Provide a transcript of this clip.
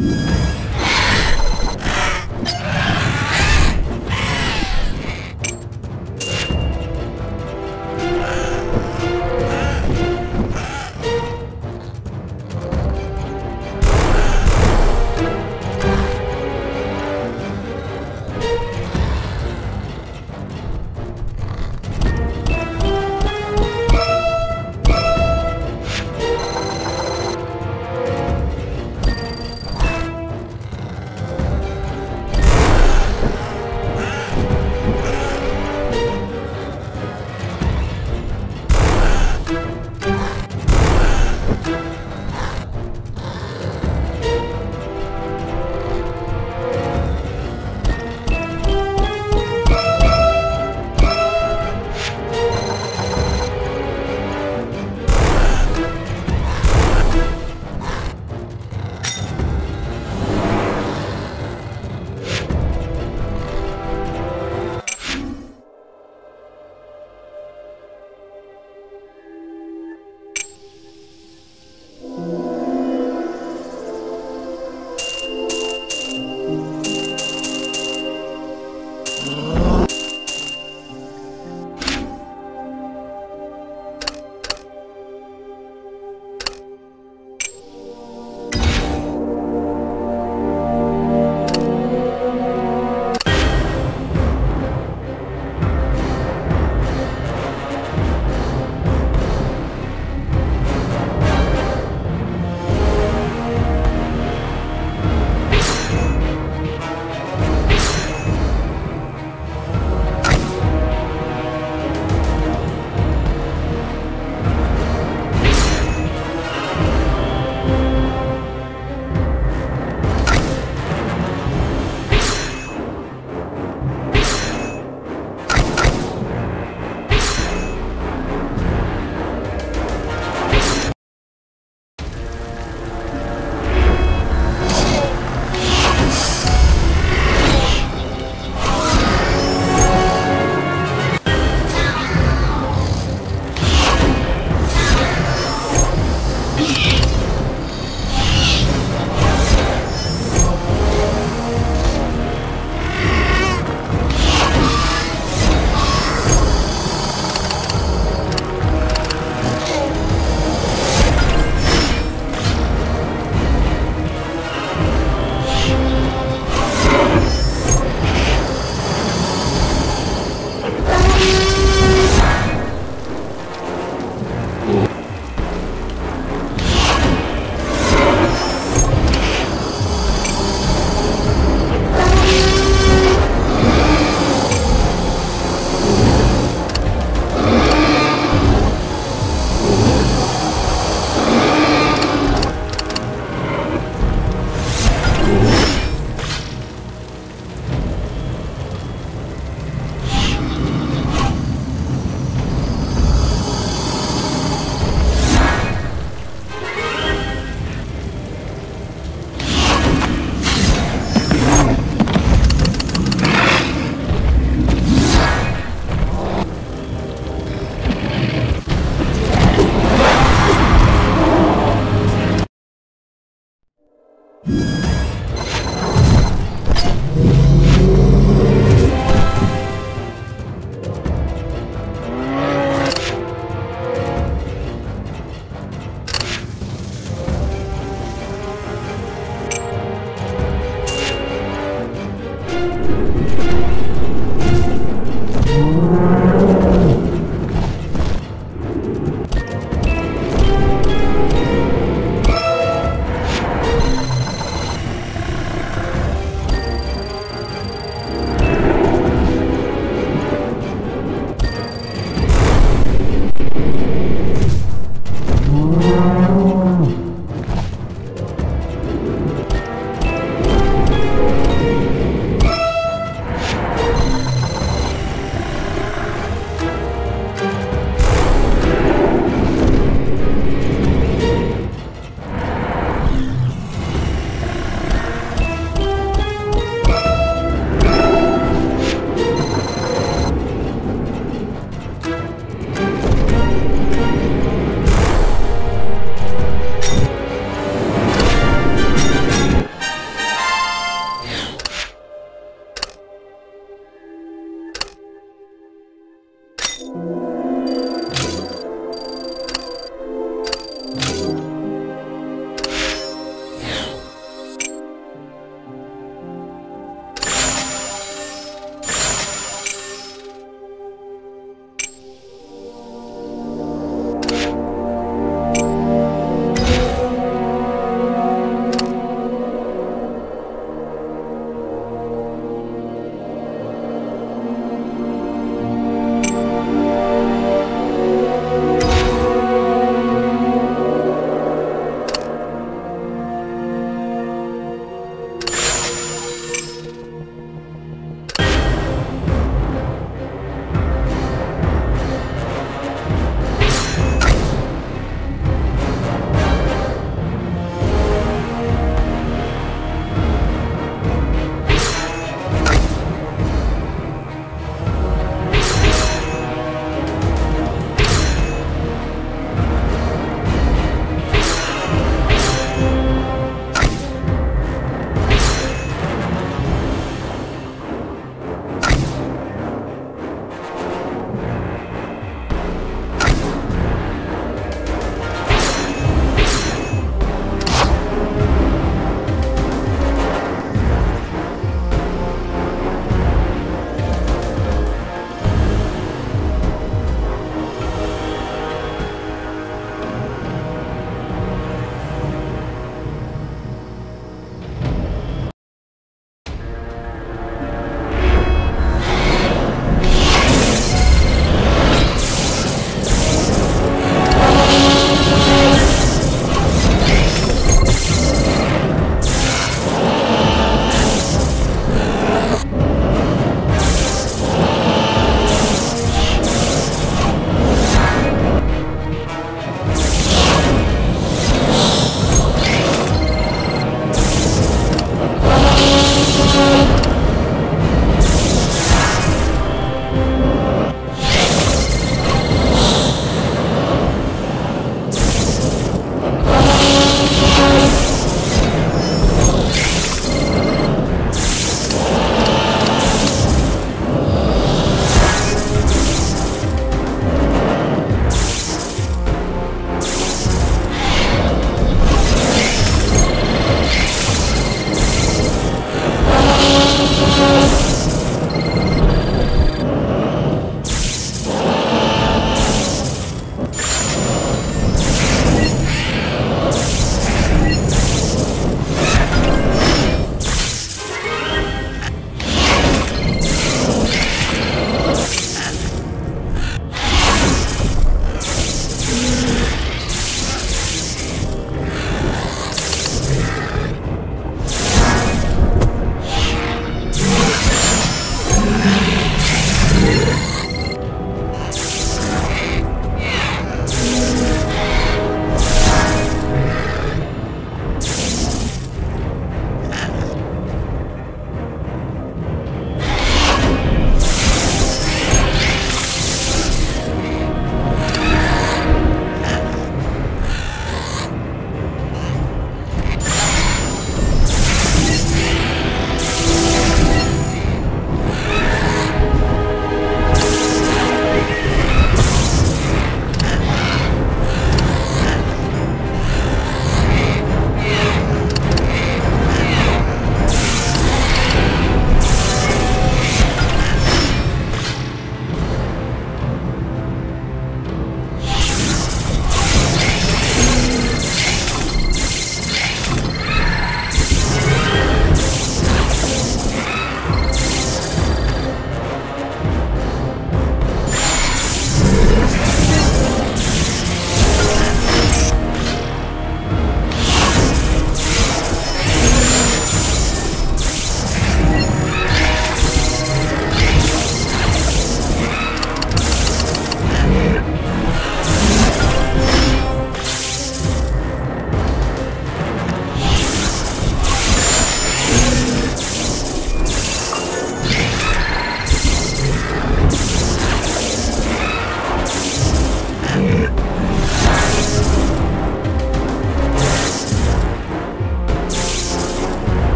you